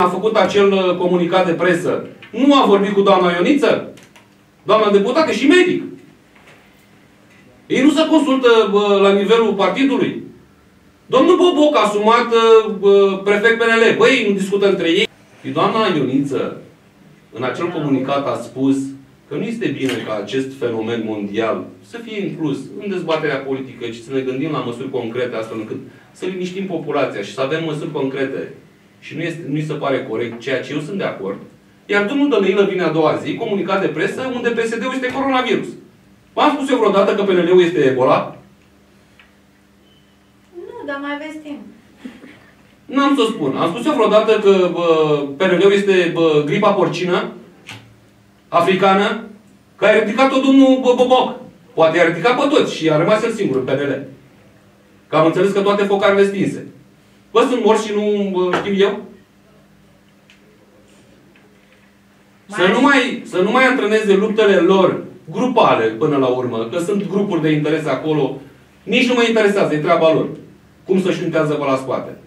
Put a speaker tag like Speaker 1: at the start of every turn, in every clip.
Speaker 1: a făcut acel uh, comunicat de presă, nu a vorbit cu doamna Ioniță? Doamna deputată și medic. Ei nu se consultă bă, la nivelul partidului. Domnul Boboc a asumat bă, prefect PNL. Băi, nu discută între ei. Și doamna Ioniță, în acel comunicat, a spus că nu este bine ca acest fenomen mondial să fie inclus în dezbaterea politică și să ne gândim la măsuri concrete astfel încât să liniștim populația și să avem măsuri concrete. Și nu, este, nu se pare corect ceea ce eu sunt de acord. Iar domnul Dănăilă vine a doua zi, comunicat de presă, unde PSD-ul este coronavirus. V-am spus eu vreodată că PNL-ul este Ebola?
Speaker 2: Nu, dar mai aveți timp.
Speaker 1: N-am să spun. Am spus eu vreodată că PNL-ul este bă, gripa porcină, africană, că a ridicat-o domnul Boboc. Poate i-a ridicat pe toți și a rămas el singur în PNL. Că am înțeles că toate focarele stinse. Bă, sunt morți și nu bă, știu eu? Să nu, mai, să nu mai antreneze luptele lor grupale până la urmă, că sunt grupuri de interes acolo, nici nu mă interesează, e treaba lor. Cum să-și cântează pe la spate.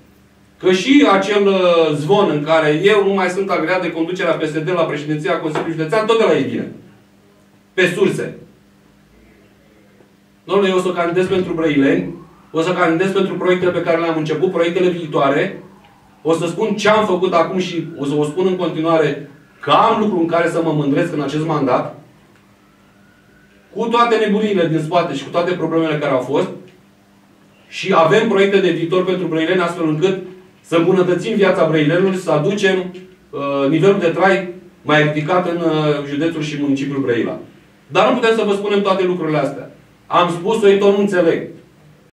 Speaker 1: Că și acel uh, zvon în care eu nu mai sunt agreat de conducerea PSD la președinția Consiliului Județean, tot de la ei vine. Pe surse. Domnule, eu o să candidez pentru Brăileni, o să candidez pentru proiectele pe care le-am început, proiectele viitoare, o să spun ce am făcut acum și o să o spun în continuare că am lucru în care să mă mândresc în acest mandat, cu toate nebunile din spate și cu toate problemele care au fost, și avem proiecte de viitor pentru brăileni astfel încât să îmbunătățim viața brăilenilor și să aducem uh, nivelul de trai mai ridicat în uh, județul și municipiul Brăila. Dar nu putem să vă spunem toate lucrurile astea. Am spus-o, ei tot nu înțeleg.